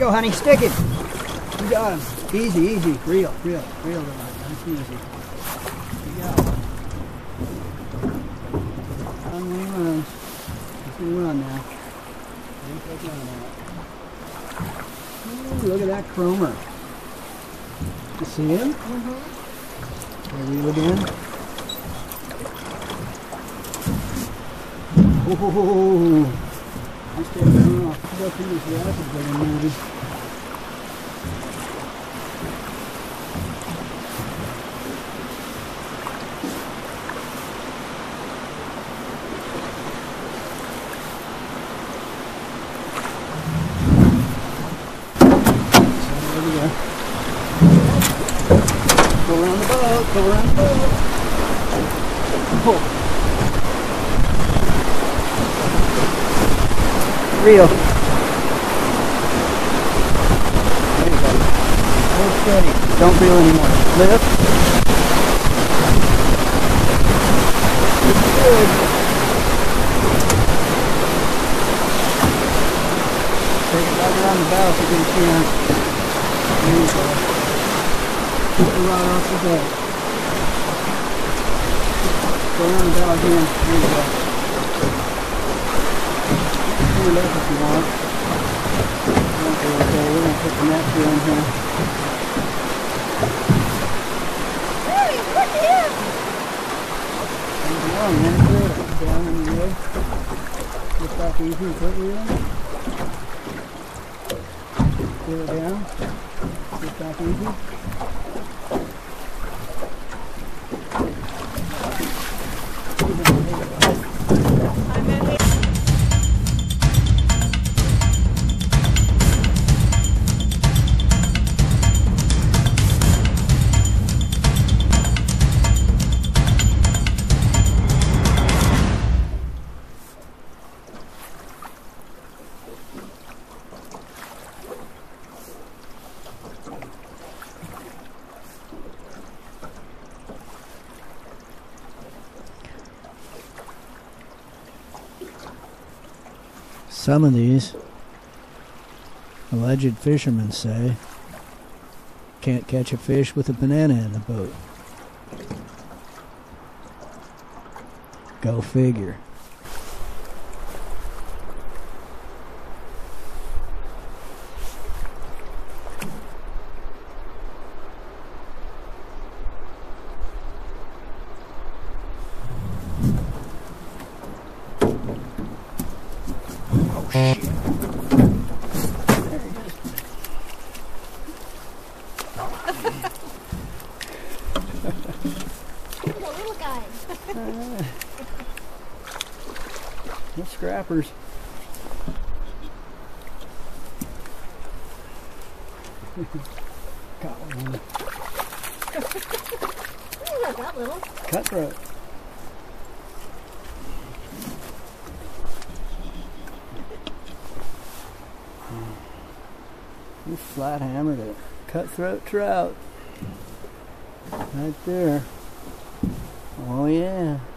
go, honey. Stick. You got him. Easy, easy. Reel, reel, reel. And easy. Him. Run when he runs. He's gonna run now. Ain't that run out. Ooh, look at that chromer. You see him? Mm-hmm. Reel it in. Oh, I'm standing off. Go around the boat, go around the boat. Oh. Go. Hold steady. Don't reel anymore. Lift. Good. Take it right around the bow if you get a chance. There you go. Keep the rod off the boat. Go around the bow again. There you go. Pull it if you want. Okay, okay, we're gonna put the through in here. Hey, look at him! Come on, man, good. Down in the wood. Lift off easy and put reel. Pull it down. Lift off easy. Some of these, alleged fishermen say, can't catch a fish with a banana in the boat. Go figure. Little guy. The scrappers. Got one. Oh, not that little. Cutthroat. You flat hammered it. Cutthroat trout. Right there. Oh yeah.